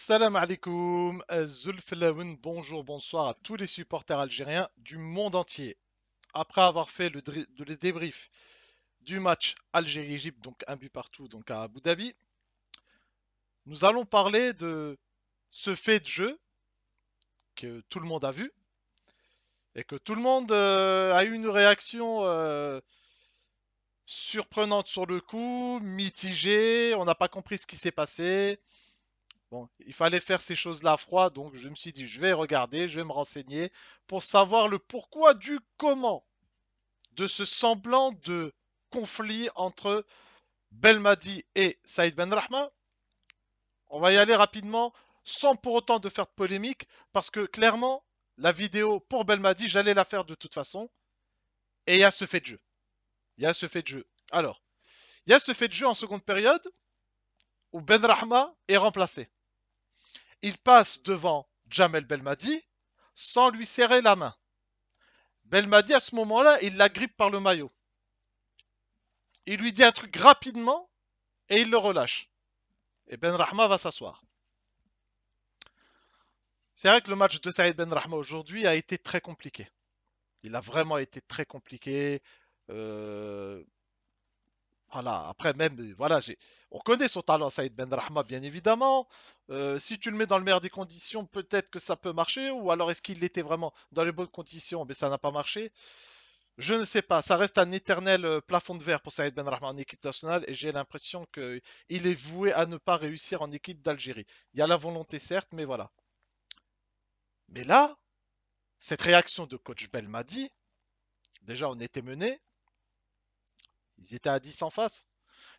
Salam alaikum, Zulfelaoun, bonjour, bonsoir à tous les supporters algériens du monde entier. Après avoir fait le débrief du match Algérie-Égypte, donc un but partout, donc à Abu Dhabi, nous allons parler de ce fait de jeu que tout le monde a vu et que tout le monde euh, a eu une réaction euh, surprenante sur le coup, mitigée, on n'a pas compris ce qui s'est passé. Bon, il fallait faire ces choses-là froid, donc je me suis dit, je vais regarder, je vais me renseigner pour savoir le pourquoi du comment de ce semblant de conflit entre Belmadi et Saïd Benrahma. On va y aller rapidement, sans pour autant de faire de polémique, parce que clairement, la vidéo pour Belmadi, j'allais la faire de toute façon, et il y a ce fait de jeu. Il y a ce fait de jeu. Alors, il y a ce fait de jeu en seconde période où Benrahma est remplacé. Il passe devant Jamel Belmadi sans lui serrer la main. Belmadi, à ce moment-là, il la grippe par le maillot. Il lui dit un truc rapidement et il le relâche. Et Benrahma va s'asseoir. C'est vrai que le match de Saïd Benrahma aujourd'hui a été très compliqué. Il a vraiment été très compliqué. Euh, voilà, après même, voilà, on connaît son talent, Saïd Benrahma, bien évidemment. Euh, si tu le mets dans le meilleur des conditions, peut-être que ça peut marcher. Ou alors est-ce qu'il était vraiment dans les bonnes conditions, mais ça n'a pas marché. Je ne sais pas. Ça reste un éternel euh, plafond de verre pour Saïd Benrahma en équipe nationale. Et j'ai l'impression qu'il est voué à ne pas réussir en équipe d'Algérie. Il y a la volonté, certes, mais voilà. Mais là, cette réaction de coach Belmadi, déjà on était mené. Ils étaient à 10 en face.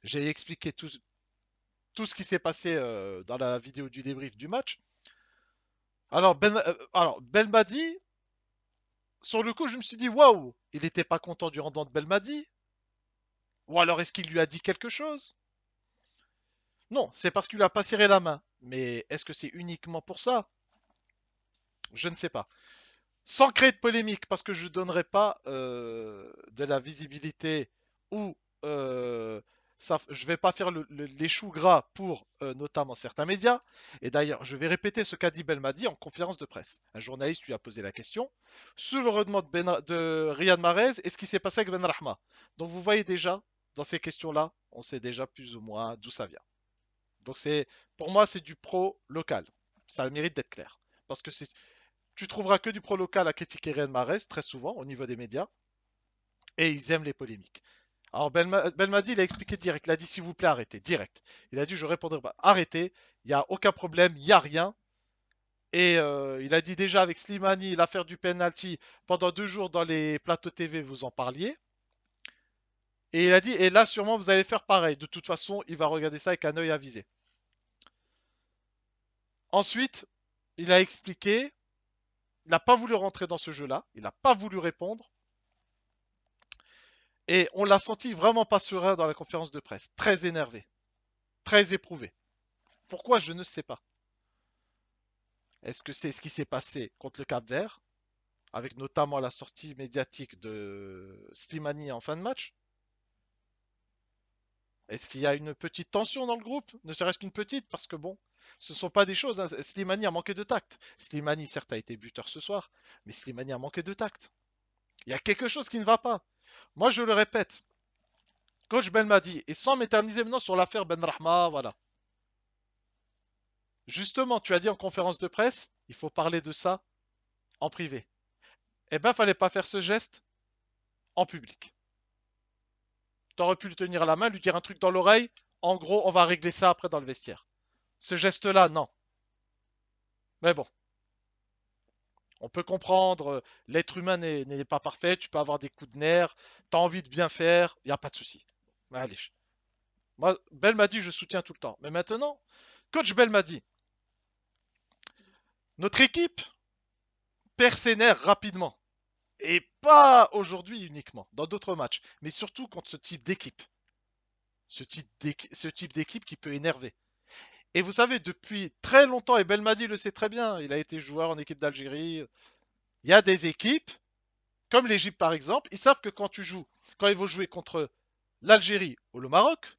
J'ai expliqué tout, ce qui s'est passé euh, dans la vidéo du débrief du match. Alors, ben, euh, Belmadi, sur le coup, je me suis dit, waouh, il n'était pas content du rendement de Belmadi. Ou alors est-ce qu'il lui a dit quelque chose? Non, c'est parce qu'il lui a pas serré la main. Mais est-ce que c'est uniquement pour ça? Je ne sais pas. Sans créer de polémique, parce que je ne donnerai pas euh, de la visibilité ou euh, je vais pas faire le- le- les choux gras pour euh, notamment certains médias. Et d'ailleurs, je vais répéter ce qu'a dit Belmadi en conférence de presse. Un journaliste lui a posé la question. Sous le redement de, Ben- de Riyad Mahrez, est-ce qui s'est passé avec Ben Rahma Donc vous voyez déjà, dans ces questions-là, on sait déjà plus ou moins d'où ça vient. Donc c'est, pour moi, c'est du pro local. Ça a le mérite d'être clair. Parce que c'est, tu trouveras que du pro local à critiquer Riyad Mahrez, très souvent, au niveau des médias. Et ils aiment les polémiques. Alors Belma- Belmadi, il a expliqué direct. Il a dit s'il vous plaît, arrêtez, direct. Il a dit je répondrai. Arrêtez, il n'y a aucun problème, il n'y a rien. Et euh, il a dit déjà avec Slimani, l'affaire du penalty, pendant deux jours dans les plateaux TV, vous en parliez. Et il a dit, et là sûrement vous allez faire pareil. De toute façon, il va regarder ça avec un œil avisé. Ensuite, il a expliqué, il n'a pas voulu rentrer dans ce jeu-là, il n'a pas voulu répondre. Et on l'a senti vraiment pas serein dans la conférence de presse, très énervé, très éprouvé. Pourquoi je ne sais pas. Est-ce que c'est ce qui s'est passé contre le Cap-Vert, avec notamment la sortie médiatique de Slimani en fin de match? Est-ce qu'il y a une petite tension dans le groupe? Ne serait-ce qu'une petite, parce que bon, ce ne sont pas des choses. hein. Slimani a manqué de tact. Slimani, certes, a été buteur ce soir, mais Slimani a manqué de tact. Il y a quelque chose qui ne va pas. Moi, je le répète. Coach Belmadi, et sans m'éterniser maintenant sur l'affaire Benrahma, voilà. Justement, tu as dit en conférence de presse, il faut parler de ça en privé. Eh ben, fallait pas faire ce geste en public. T'aurais pu lui tenir la main, lui dire un truc dans l'oreille. En gros, on va régler ça après dans le vestiaire. Ce geste-là, non. Mais bon, on peut comprendre. euh, L'être humain n'est pas parfait. Tu peux avoir des coups de nerfs. T'as envie de bien faire. Il n'y a pas de souci. Mais allez. Moi, Bell m'a dit, je soutiens tout le temps. Mais maintenant, coach Bell m'a dit, notre équipe perd ses nerfs rapidement. Et pas aujourd'hui uniquement, dans d'autres matchs, mais surtout contre ce type d'équipe. Ce type d'équipe qui peut énerver. Et vous savez, depuis très longtemps, et Belmadi le sait très bien, il a été joueur en équipe d'Algérie. Il y a des équipes, comme l'Égypte par exemple, ils savent que quand tu joues, quand ils vont jouer contre l'Algérie ou le Maroc,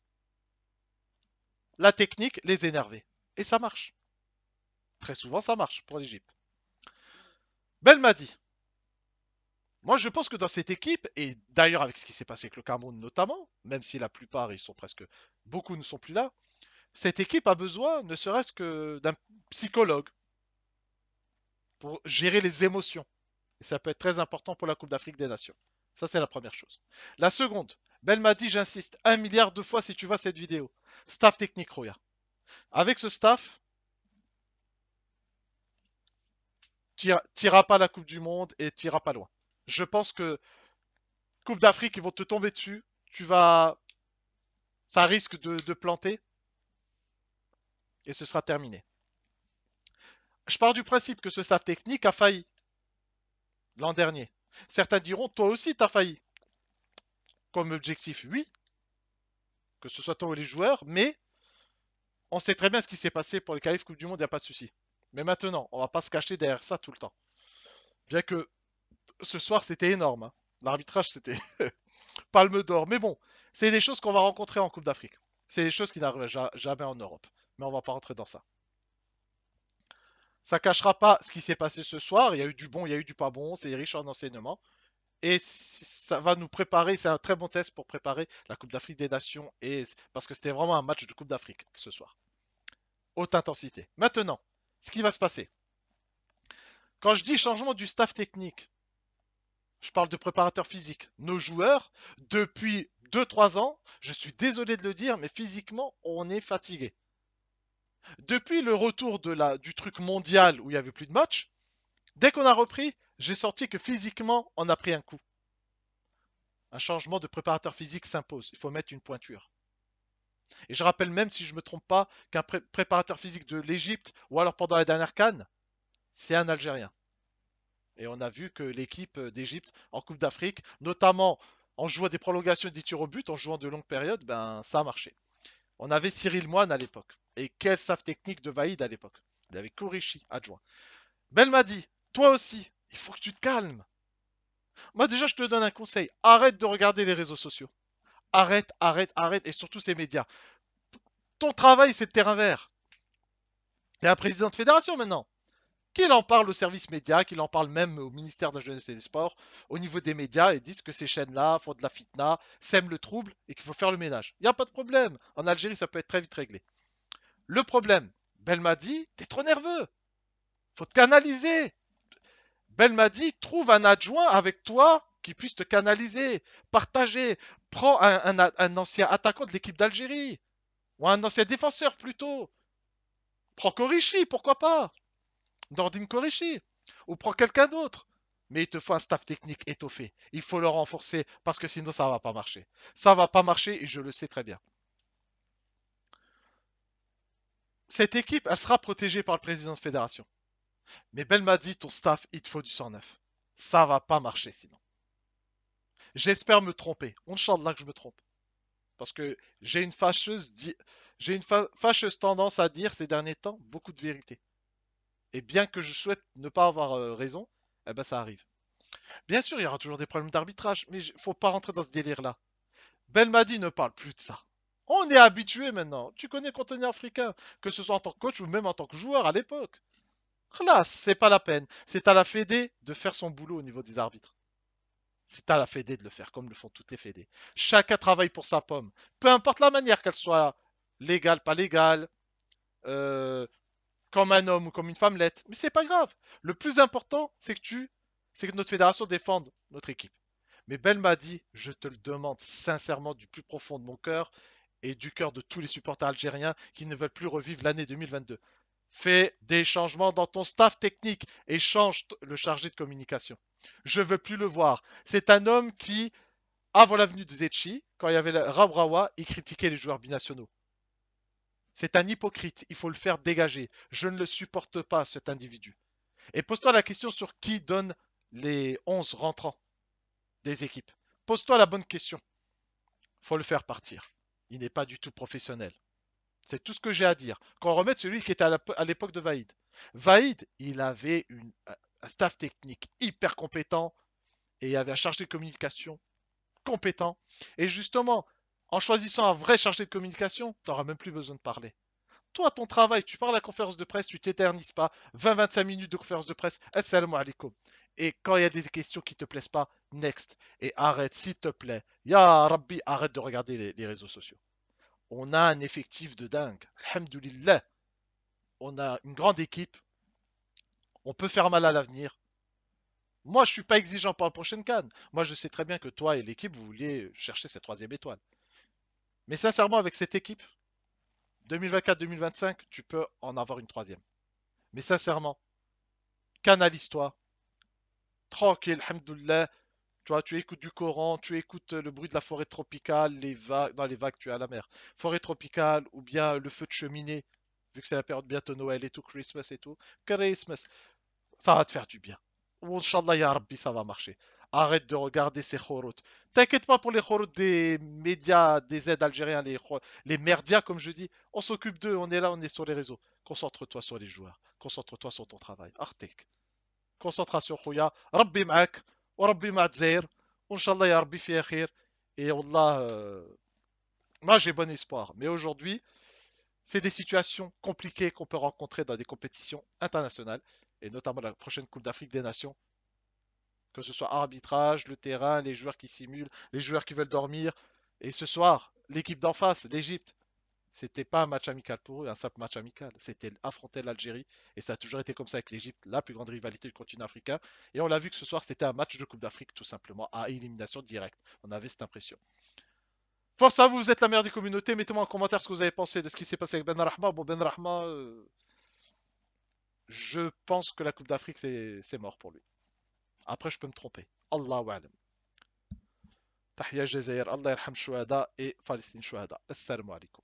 la technique les énerver. Et ça marche. Très souvent, ça marche pour l'Égypte. Belmadi. Moi, je pense que dans cette équipe, et d'ailleurs avec ce qui s'est passé avec le Cameroun notamment, même si la plupart, ils sont presque, beaucoup ne sont plus là, cette équipe a besoin, ne serait-ce que d'un psychologue pour gérer les émotions. Et ça peut être très important pour la Coupe d'Afrique des Nations. Ça, c'est la première chose. La seconde, Belmadi, j'insiste, un milliard de fois si tu vois cette vidéo. Staff technique Roya. Avec ce staff, tu n'iras pas la Coupe du Monde et tu n'iras pas loin. Je pense que Coupe d'Afrique, ils vont te tomber dessus. Tu vas. Ça risque de planter. Et ce sera terminé. Je pars du principe que ce staff technique a failli l'an dernier. Certains diront, toi aussi, tu as failli. Comme objectif, oui. Que ce soit toi ou les joueurs, mais on sait très bien ce qui s'est passé pour les qualifs Coupe du Monde, il n'y a pas de souci. Mais maintenant, on va pas se cacher derrière ça tout le temps. Bien que ce soir, c'était énorme. Hein. L'arbitrage, c'était palme d'or. Mais bon, c'est des choses qu'on va rencontrer en Coupe d'Afrique. C'est des choses qui n'arrivent jamais en Europe. Mais on va pas rentrer dans ça. Ça cachera pas ce qui s'est passé ce soir. Il y a eu du bon, il y a eu du pas bon. C'est riche en enseignement. Et ça va nous préparer, c'est un très bon test pour préparer la Coupe d'Afrique des Nations. Et parce que c'était vraiment un match de Coupe d'Afrique ce soir. Haute intensité. Maintenant, ce qui va se passer. Quand je dis changement du staff technique, je parle de préparateur physique. Nos joueurs, depuis 2-3 ans, je suis désolé de le dire, mais physiquement, on est fatigué. Depuis le retour du truc mondial où il n'y avait plus de matchs, dès qu'on a repris, j'ai sorti que physiquement, on a pris un coup. Un changement de préparateur physique s'impose. Il faut mettre une pointure. Et je rappelle même, si je ne me trompe pas, qu'un préparateur physique de l'Égypte, ou alors pendant la dernière Cannes, c'est un Algérien. Et on a vu que l'équipe d'Égypte en Coupe d'Afrique, notamment en jouant des prolongations et des tirs au but, en jouant de longues périodes, ben ça a marché. On avait Cyril Moine à l'époque. Et quel staff technique de Vaïd à l'époque. Il avait Kourichi adjoint. Belmadi, toi aussi, il faut que tu te calmes. Moi déjà, je te donne un conseil. Arrête de regarder les réseaux sociaux. Arrête, arrête, arrête. Et surtout ces médias. Ton travail, c'est le terrain vert. Il y a un président de fédération maintenant qu'il en parle au service média, qu'il en parle même au ministère de la Jeunesse et des Sports, au niveau des médias, et disent que ces chaînes-là font de la fitna, sèment le trouble et qu'il faut faire le ménage. Il n'y a pas de problème. En Algérie, ça peut être très vite réglé. Le problème, Belmadi, t'es trop nerveux. Faut te canaliser. Belmadi, trouve un adjoint avec toi qui puisse te canaliser, partager. Prends un, ancien attaquant de l'équipe d'Algérie. Ou un ancien défenseur plutôt. Prends Korichi, pourquoi pas? Nordin Korishi. Ou prends quelqu'un d'autre. Mais il te faut un staff technique étoffé. Il faut le renforcer parce que sinon ça va pas marcher. Ça va pas marcher et je le sais très bien. Cette équipe, elle sera protégée par le président de fédération. Mais Ben m'a ton staff, il te faut du 109. Ça va pas marcher sinon. J'espère me tromper. On chante là que je me trompe. Parce que j'ai une fâcheuse, j'ai une fâcheuse tendance à dire ces derniers temps beaucoup de vérité. Et bien que je souhaite ne pas avoir euh, raison, eh ben ça arrive. Bien sûr, il y aura toujours des problèmes d'arbitrage, mais il faut pas rentrer dans ce délire-là. Belmadi ne parle plus de ça. On est habitué maintenant. Tu connais le contenu africain, que ce soit en tant que coach ou même en tant que joueur à l'époque. Là, c'est pas la peine. C'est à la Fédé de faire son boulot au niveau des arbitres. C'est à la Fédé de le faire, comme le font toutes les Fédés. Chacun travaille pour sa pomme. Peu importe la manière qu'elle soit légale, pas légale, euh, comme un homme ou comme une femme l'est. Mais c'est pas grave. Le plus important, c'est que tu, c'est que notre fédération défende notre équipe. Mais Belle m'a dit, je te le demande sincèrement du plus profond de mon cœur et du cœur de tous les supporters algériens qui ne veulent plus revivre l'année 2022. Fais des changements dans ton staff technique et change le chargé de communication. Je veux plus le voir. C'est un homme qui, avant l'avenue de Zetchi, quand il y avait Rabrawa, il critiquait les joueurs binationaux. C'est un hypocrite, il faut le faire dégager. Je ne le supporte pas, cet individu. Et pose-toi la question sur qui donne les 11 rentrants des équipes. Pose-toi la bonne question. faut le faire partir. Il n'est pas du tout professionnel. C'est tout ce que j'ai à dire. Qu'on remette celui qui était à l'époque de Vaïd. Vaïd, il avait un staff technique hyper compétent et il avait un chargé de communication compétent. Et justement, en choisissant un vrai chargé de communication, tu n'auras même plus besoin de parler. Toi, ton travail, tu parles à la conférence de presse, tu t'éternises pas. 20-25 minutes de conférence de presse. Assalamu alaikum. Et quand il y a des questions qui te plaisent pas, next. Et arrête, s'il te plaît. Ya Rabbi, arrête de regarder les, réseaux sociaux. On a un effectif de dingue. Alhamdulillah. On a une grande équipe. On peut faire mal à l'avenir. Moi, je suis pas exigeant pour la prochaine canne. Moi, je sais très bien que toi et l'équipe, vous vouliez chercher cette troisième étoile. Mais sincèrement, avec cette équipe, 2024-2025, tu peux en avoir une troisième. Mais sincèrement, canalise-toi. Tranquille, alhamdoulilah. Tu vois, tu écoutes du Coran, tu écoutes le bruit de la forêt tropicale, les vagues, dans les vagues, tu es à la mer. Forêt tropicale ou bien le feu de cheminée, vu que c'est la période bientôt Noël et tout, Christmas et tout. Christmas, ça va te faire du bien. Inch'Allah, ya ça va marcher. Arrête de regarder ces chorot. T'inquiète pas pour les chorot des médias, des aides algériens, les, les merdias, comme je dis. On s'occupe d'eux, on est là, on est sur les réseaux. Concentre-toi sur les joueurs. Concentre-toi sur ton travail. Artek. Concentration, Khouya. Rabbi ma'ak. Rabbi ma'adzair. Inch'Allah, ya Rabbi fi akhir. Et euh... moi j'ai bon espoir. Mais aujourd'hui, c'est des situations compliquées qu'on peut rencontrer dans des compétitions internationales et notamment la prochaine Coupe d'Afrique des Nations. Que ce soit arbitrage, le terrain, les joueurs qui simulent, les joueurs qui veulent dormir. Et ce soir, l'équipe d'en face, l'Égypte, c'était pas un match amical pour eux, un simple match amical. C'était affronter l'Algérie. Et ça a toujours été comme ça avec l'Égypte, la plus grande rivalité du continent africain. Et on l'a vu que ce soir, c'était un match de Coupe d'Afrique, tout simplement, à élimination directe. On avait cette impression. Force à vous, vous êtes la meilleure des communautés. Mettez-moi en commentaire ce que vous avez pensé de ce qui s'est passé avec Ben Rahma. Bon, Ben Rahma, euh, je pense que la Coupe d'Afrique, c'est mort pour lui. Après, je peux me tromper. Allahu alam. تحيا الجزائر الله يرحم الشهداء et Palestine الشهداء السلام عليكم